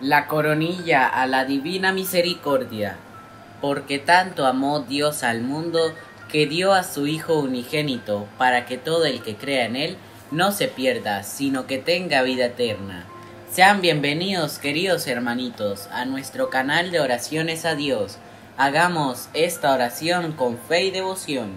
la coronilla a la divina misericordia, porque tanto amó Dios al mundo que dio a su Hijo unigénito, para que todo el que crea en Él no se pierda, sino que tenga vida eterna. Sean bienvenidos, queridos hermanitos, a nuestro canal de oraciones a Dios. Hagamos esta oración con fe y devoción.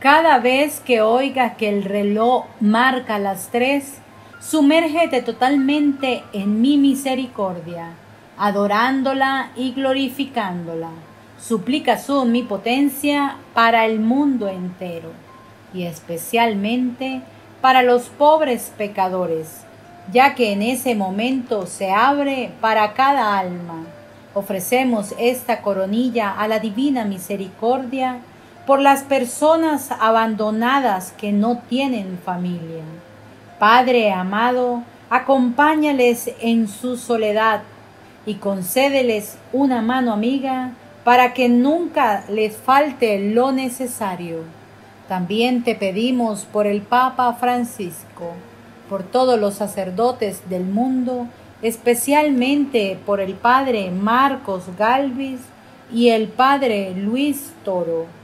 Cada vez que oigas que el reloj marca las tres, Sumérgete totalmente en mi misericordia, adorándola y glorificándola. Suplica su omnipotencia para el mundo entero y especialmente para los pobres pecadores, ya que en ese momento se abre para cada alma. Ofrecemos esta coronilla a la divina misericordia por las personas abandonadas que no tienen familia Padre amado, acompáñales en su soledad y concédeles una mano amiga para que nunca les falte lo necesario. También te pedimos por el Papa Francisco, por todos los sacerdotes del mundo, especialmente por el Padre Marcos Galvis y el Padre Luis Toro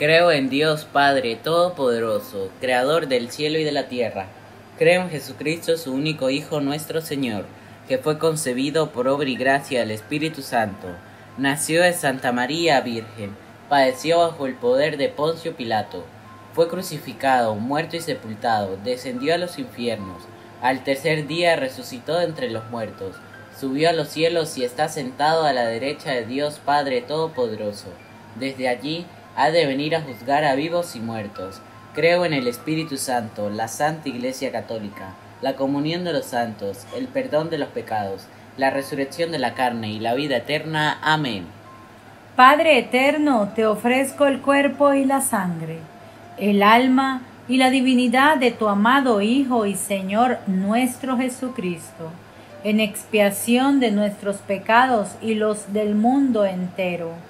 Creo en Dios Padre Todopoderoso, Creador del cielo y de la tierra. Creo en Jesucristo, su único Hijo, nuestro Señor, que fue concebido por obra y gracia del Espíritu Santo. Nació de Santa María Virgen, padeció bajo el poder de Poncio Pilato, fue crucificado, muerto y sepultado, descendió a los infiernos, al tercer día resucitó entre los muertos, subió a los cielos y está sentado a la derecha de Dios Padre Todopoderoso. Desde allí ha de venir a juzgar a vivos y muertos. Creo en el Espíritu Santo, la Santa Iglesia Católica, la comunión de los santos, el perdón de los pecados, la resurrección de la carne y la vida eterna. Amén. Padre eterno, te ofrezco el cuerpo y la sangre, el alma y la divinidad de tu amado Hijo y Señor nuestro Jesucristo, en expiación de nuestros pecados y los del mundo entero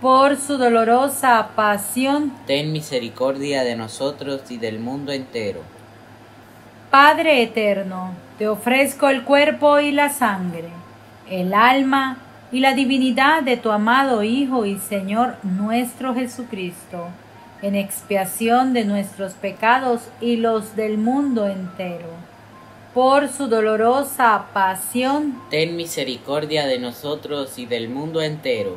por su dolorosa pasión, ten misericordia de nosotros y del mundo entero. Padre eterno, te ofrezco el cuerpo y la sangre, el alma y la divinidad de tu amado Hijo y Señor nuestro Jesucristo, en expiación de nuestros pecados y los del mundo entero. Por su dolorosa pasión, ten misericordia de nosotros y del mundo entero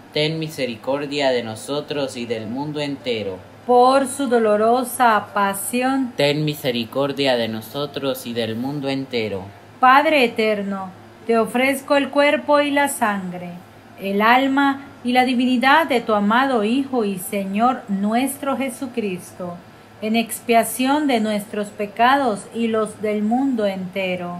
Ten misericordia de nosotros y del mundo entero. por su dolorosa pasión. Ten misericordia de nosotros y del mundo entero. Padre eterno, te ofrezco el cuerpo y la sangre, el alma y la divinidad de tu amado Hijo y Señor nuestro Jesucristo, en expiación de nuestros pecados y los del mundo entero.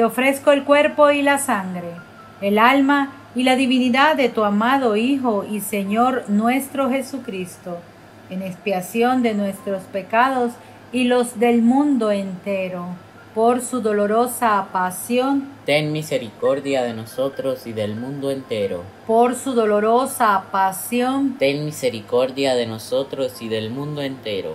te ofrezco el cuerpo y la sangre, el alma y la divinidad de tu amado Hijo y Señor nuestro Jesucristo, en expiación de nuestros pecados y los del mundo entero, por su dolorosa pasión, Ten misericordia de nosotros y del mundo entero. por su dolorosa pasión, Ten misericordia de nosotros y del mundo entero.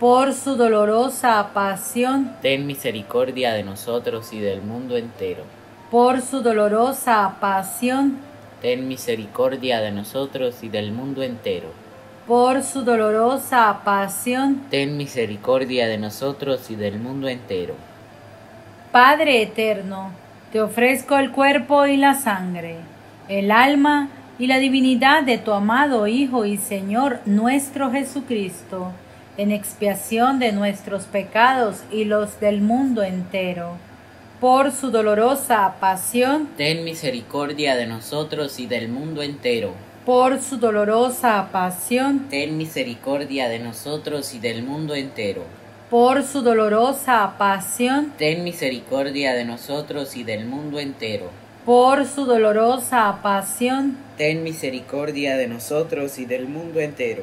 Por su dolorosa pasión, Ten misericordia de nosotros y del mundo entero. por su dolorosa pasión, Ten misericordia de nosotros y del mundo entero. por su dolorosa pasión, Ten misericordia de nosotros y del mundo entero. Padre eterno, te ofrezco el cuerpo y la sangre, el alma y la divinidad de tu amado Hijo y Señor nuestro Jesucristo, en expiación de nuestros pecados y los del mundo entero. Por su dolorosa pasión, Ten misericordia de nosotros y del mundo entero. por su dolorosa pasión, Ten misericordia de nosotros y del mundo entero. por su dolorosa pasión, Ten misericordia de nosotros y del mundo entero. por su dolorosa pasión, Ten misericordia de nosotros y del mundo entero.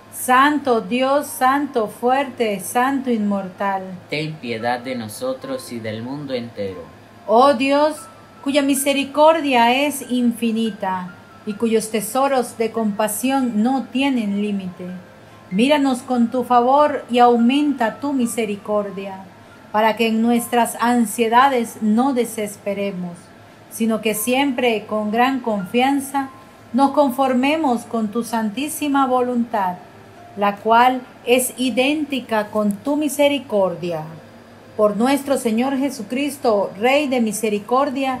Santo Dios, Santo fuerte, Santo inmortal. Ten piedad de nosotros y del mundo entero. Oh Dios, cuya misericordia es infinita y cuyos tesoros de compasión no tienen límite. Míranos con tu favor y aumenta tu misericordia, para que en nuestras ansiedades no desesperemos, sino que siempre con gran confianza nos conformemos con tu santísima voluntad, la cual es idéntica con tu misericordia. Por nuestro Señor Jesucristo, Rey de misericordia,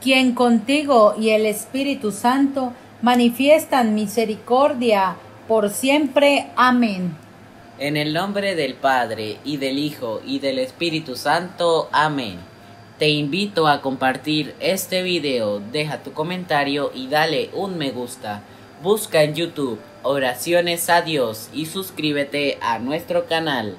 quien contigo y el Espíritu Santo manifiestan misericordia por siempre. Amén. En el nombre del Padre, y del Hijo, y del Espíritu Santo. Amén. Te invito a compartir este video, deja tu comentario y dale un me gusta. Busca en YouTube Oraciones a Dios y suscríbete a nuestro canal.